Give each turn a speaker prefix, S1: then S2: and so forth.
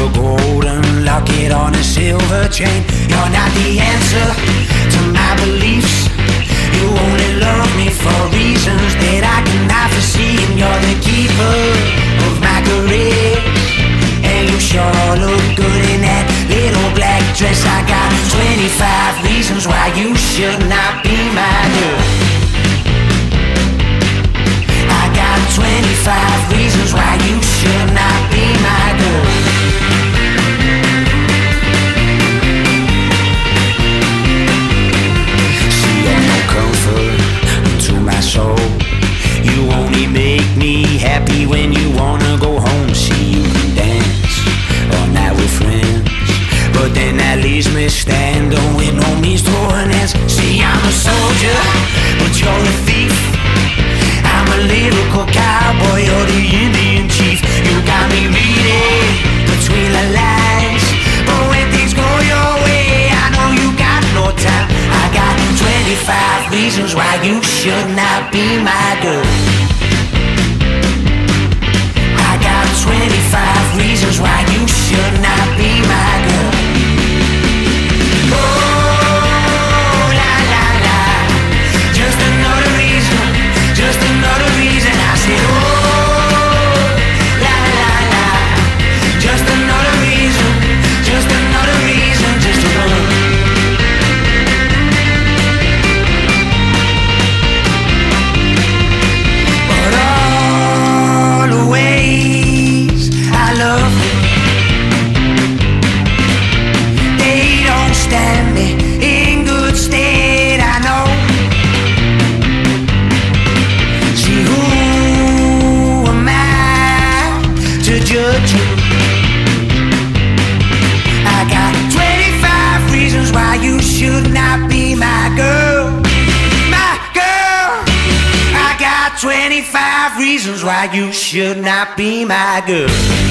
S1: a golden locket on a silver chain. You're not the answer to my beliefs. You only love me for reasons that I cannot foresee, and you're the keeper of my career. And you sure look good in that little black dress. I got 25 reasons why you should not be my girl. I got 25 reasons why you should not soul. You only make me happy when you wanna go home. reasons why you should not be my girl. 25 reasons why you should not be my girl.